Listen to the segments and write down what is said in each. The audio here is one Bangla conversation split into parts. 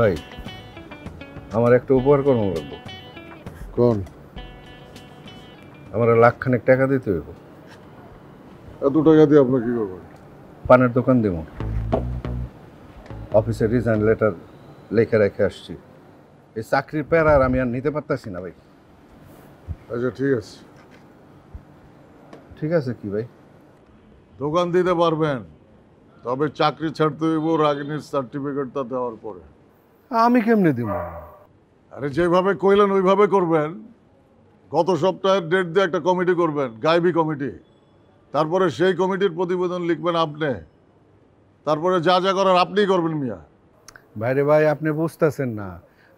ভাই আমার একটা উপকার কর্ম লাগবো। কোন? আমার লাখখানেক টাকা দিতে হইব। এত টাকা দিয়ে আপনার কি করবেন পানের দোকান দিব। অফিসে রিজাইন লেটার লেখা রেখে আসছি। এই চাকরির প্যারা আর আমি আর নিতে পারতাছি না ভাই। আচ্ছা ঠিক আছে। ঠিক আছে কি ভাই? দোকান দিতে পারবেন তবে চাকরি ছাড়তে হইব রাগিনীর সার্টিফিকেটটা দেওয়ার পরে। আমি কেমনে দিব? আরে যেভাবে কইলেন ওইভাবে করবেন। গত সপ্তাহের ডেট দিয়ে একটা কমিটি করবেন গাইবি কমিটি তারপরে সেই কমিটির প্রতিবেদন লিখবেন আপনি। তারপরে যা যা করার আপনিই করবেন মিয়া। ভাইরে ভাই আপনি বুঝতেছেন না।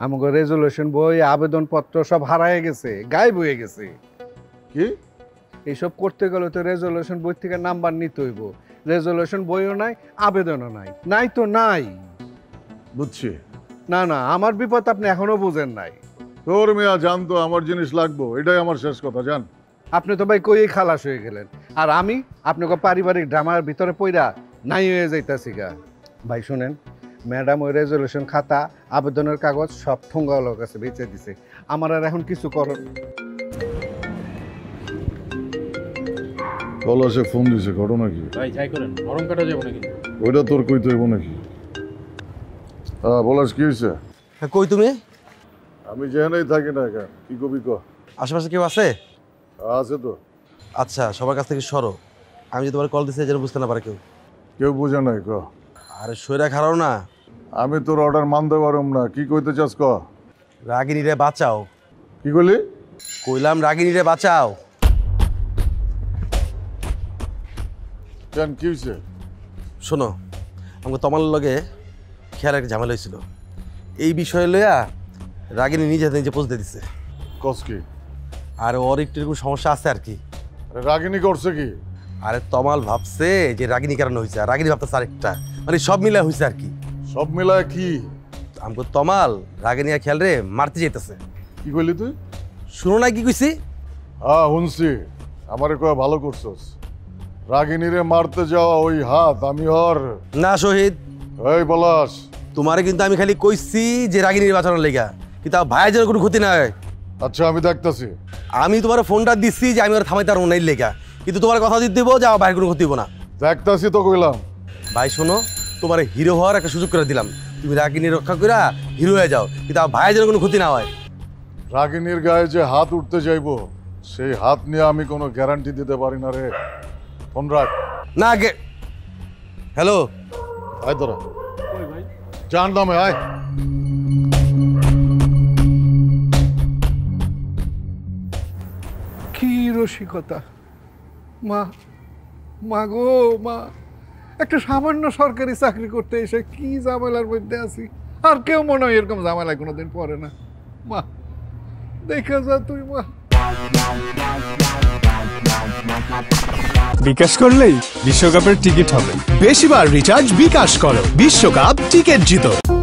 আমাকে রেজলিউশন বই আবেদনপত্র সব হারায় গেছে গায়েব হয়ে গেছে। কি? এইসব করতে গেলে তো রেজলিউশন বই থেকে নাম্বার নিতে হইব। রেজলিউশন বইও নাই আবেদনও নাই। নাই তো নাই। বুঝছি। না না আমার বিপদ আপনি এখনও বুঝেন নাই। তোর মিয়া জানতো আমার জিনিস লাগবো এটাই আমার শেষ কথা জান। আপনি তো ভাই কই খালাস হয়ে গেলেন। আর আমি আপনাকে পারিবারিক ড্রামার ভিতরে পইরা নাই হয়ে যাইতাছি গা। ভাই শুনেন ম্যাডাম ওই রেজলিউশন খাতা আবেদনের কাগজ সব ঠোঙ্গাওয়ালোর কাছে বেঁচে দিছে। আমার আর এখন কিছু পলাশে ফোন দিছে ঘটনা কি? ভাই যাই করেন গরম কাটা যাব না কিন্তু ওইটা তোর কইতে হইব নাকি? পলাশ কি হয়েছে? হ্যাঁ, কই তুমি? আমি যেখানেই থাকি না কেন কি কবি ক? আশেপাশে কেউ আছে? আছে তো। আচ্ছা সবার কাছ থেকে সরো। আমি যে তোমার কল দিচ্ছি যেন বুঝতে না পারে কেউ। কেউ বোঝে নাই ক? আরে সইরা খারাও না। আমি তোর অর্ডার মানতে পারম না কি কইতে চাস ক? রাগিনীরে বাঁচাও। কি কইলি? কইলাম রাগিনীরে বাঁচাও। কেন কি হয়েছে শোনো আমাকে তোমার লগে খেয়ার একটা ঝামেলা হয়েছিল। এই বিষয়ে লইয়া রাগিনী নিজে হাতে নিজে পৌঁছতে দিছে। কস কি? আর ওর একটু এরকম সমস্যা আছে আর কি। রাগিনী করছে কি? আরে তমাল ভাবছে যে রাগিনী কারণে হয়েছে আর রাগিনী ভাবতেছে আরেকটা। মানে সব মিলে হয়েছে আর কি। সব মিলায় কি? আমাকে তমাল রাগিনী আর খেয়াল রে মারতে যেতেছে কি কইলি তুই? শুনো না কি কইছি? হ্যাঁ শুনছি। আমারে কয়ে ভালো করছস। রাগিনীরে মারতে যাওয়া ওই হাত আমি ওর না শহীদ। এই পলাশ তোমারে কিন্তু আমি খালি কইছি যে রাগিনীর বাঁচানোর লেগা কিন্তু আমার ভাইয়ের যেন কোনো ক্ষতি না হয় আচ্ছা আমি দেখতাছি। আমি তোমার ফোনটা দিচ্ছি যে আমি ওর থামাইতে পারব না এই লেগা কিন্তু তোমার কথা দিতে দেবো যে আমার ভাইয়ের কোনো ক্ষতি হব না। দেখতাছি তো কইলাম। ভাই শোনো তোমার হিরো হওয়ার একটা সুযোগ করে দিলাম। তুমি রাগিনী রক্ষা করে হিরো হয়ে যাও কিন্তু আমার ভাইয়ের যেন কোনো ক্ষতি না হয়। রাগিনীর গায়ে যে হাত উঠতে যাইবো সেই হাত নিয়ে আমি কোনো গ্যারান্টি দিতে পারি না রে। ফোন রাখ। না আগে হ্যালো? ভাই তোরা ভাই? জান দামে আয় কি রসিকতা? মা মা গো, মা। একটা সামান্য সরকারি চাকরি করতে এসে কি ঝামেলার মধ্যে আছি? আর কেউ মনে হয় এরকম ঝামেলায় কোনোদিন পড়ে না। মা, দেখা যা তুই, মা। বিকাশ করলেই বিশ্বকাপের টিকিট হবে। বেশিবার রিচার্জ বিকাশ করো। বিশ্বকাপ টিকিট জিতো।